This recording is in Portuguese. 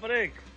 break.